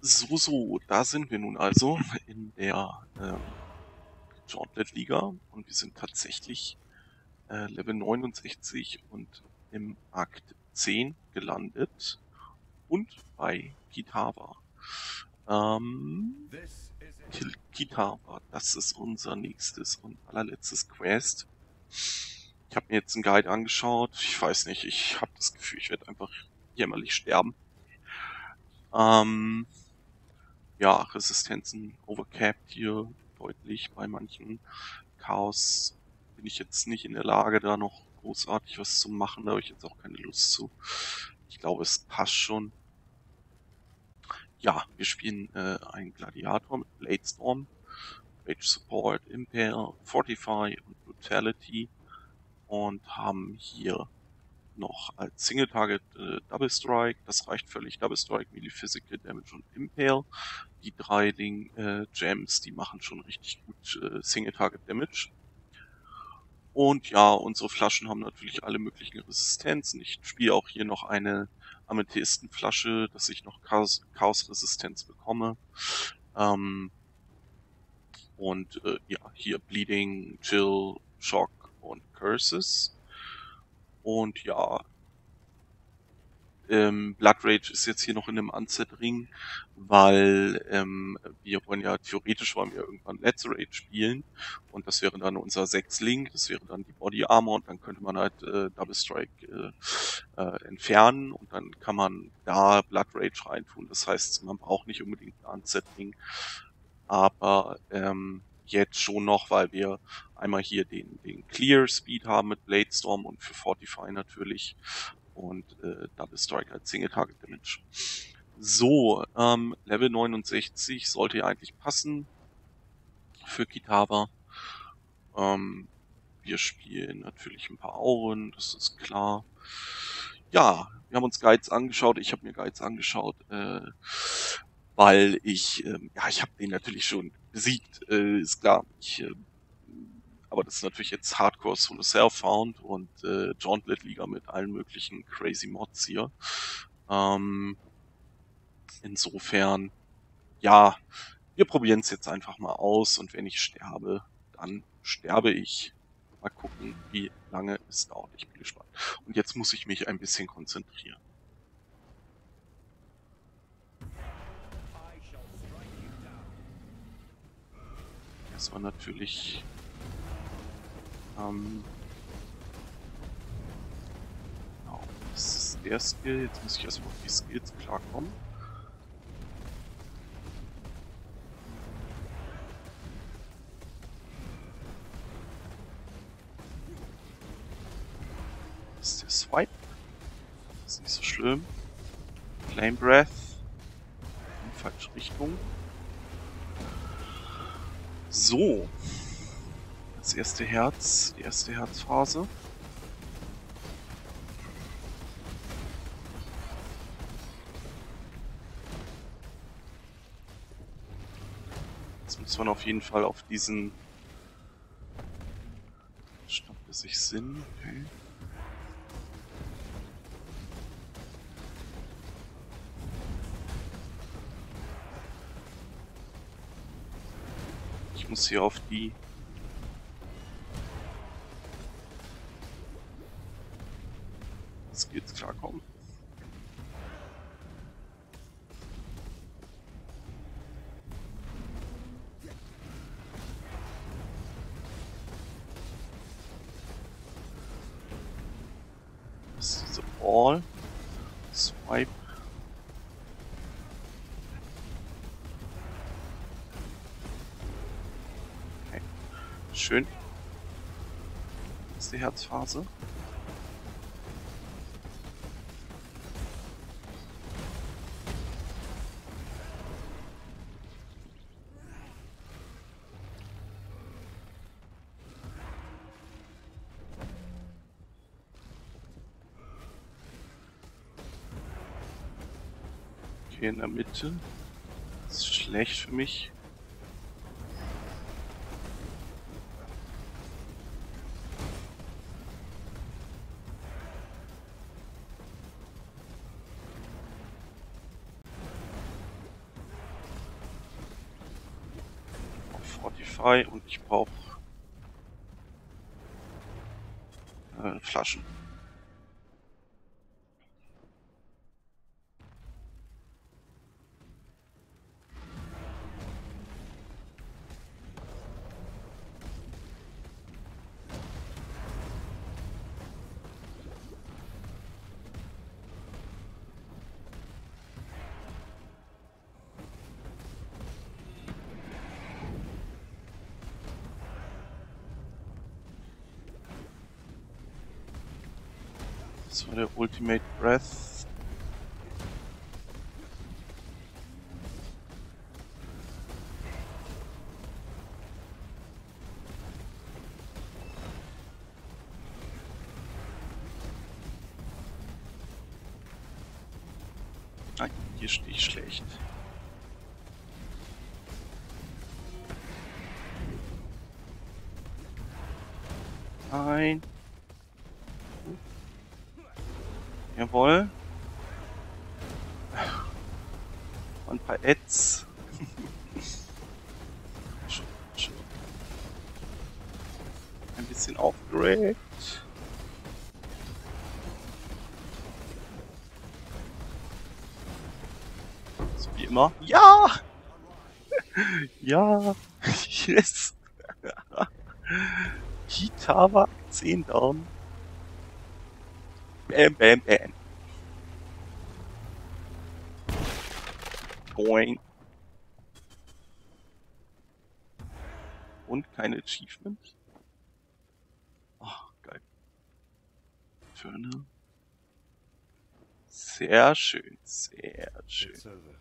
So, so, da sind wir nun also in der ähm, Gauntlet Liga und wir sind tatsächlich äh, Level 69 und im Akt 10 gelandet und bei Kitava. Ähm, Kitava, das ist unser nächstes und allerletztes Quest. Ich habe mir jetzt einen Guide angeschaut. Ich weiß nicht, ich habe das Gefühl, ich werde einfach jämmerlich sterben. Ähm, ja, Resistenzen overcapped hier deutlich bei manchen. Chaos bin ich jetzt nicht in der Lage, da noch großartig was zu machen. Da habe ich jetzt auch keine Lust zu. Ich glaube, es passt schon. Ja, wir spielen äh, einen Gladiator mit Bladestorm, Rage Support, Impair, Fortify und Brutality und haben hier noch als Single Target äh, Double Strike. Das reicht völlig. Double Strike, Melee Physical Damage und Impale. Die drei Ding, äh, Gems, die machen schon richtig gut äh, Single Target Damage. Und ja, unsere Flaschen haben natürlich alle möglichen Resistenzen. Ich spiele auch hier noch eine Amethystenflasche, dass ich noch Chaos-Resistenz bekomme. Ähm, und äh, ja, hier Bleeding, Chill, Shock und Curses. Und ja, ähm, Blood Rage ist jetzt hier noch in einem Unset-Ring, weil ähm, wir wollen ja theoretisch wollen wir irgendwann Let's Rage spielen. Und das wäre dann unser 6 Link, das wäre dann die Body Armor und dann könnte man halt äh, Double Strike äh, äh, entfernen. Und dann kann man da Blood Rage reintun. Das heißt, man braucht nicht unbedingt ein Unset-Ring, aber ähm, jetzt schon noch, weil wir einmal hier den, den Clear Speed haben mit Bladestorm und für Fortify natürlich und äh, Double Strike als Single Target Damage. So, ähm, Level 69 sollte ja eigentlich passen für Kitava. Ähm, wir spielen natürlich ein paar Auren, das ist klar. Ja, wir haben uns Guides angeschaut. Ich habe mir Guides angeschaut, äh, weil ich, äh, ja, ich habe den natürlich schon besiegt, äh, ist klar. Ich, äh, aber das ist natürlich jetzt Hardcore Solo Self-Found und äh, Gauntlet Liga mit allen möglichen crazy Mods hier. Ähm, insofern, ja, wir probieren es jetzt einfach mal aus und wenn ich sterbe, dann sterbe ich. Mal gucken, wie lange es dauert. Ich bin gespannt. Und jetzt muss ich mich ein bisschen konzentrieren. Das war natürlich ähm, genau, das ist der Skill. Jetzt muss ich erstmal auf die Skills klarkommen. Das ist der Swipe. Das ist nicht so schlimm. Flame Breath. In falsche Richtung. So. Das erste Herz, die erste Herzphase. Jetzt muss man auf jeden Fall auf diesen Stopp, dass ich Sinn. Okay. Ich muss hier auf die Skills klarkommen. Das ist Ball. Swipe. Schön. Das ist die Herzphase. Okay, in der Mitte. Das ist schlecht für mich. Fortify und ich brauche äh, Flaschen. Das war der Ultimate Breath. Hier stehe schlecht. Nein. Jawohl. Und ein paar Ads. Ein bisschen aufgeregt. So wie immer. Ja! ja! Yes! Kitava 10 down. Bam, bam, bam. Boing. Und keine Achievement. Oh, geil. Schöne. Sehr schön, sehr schön.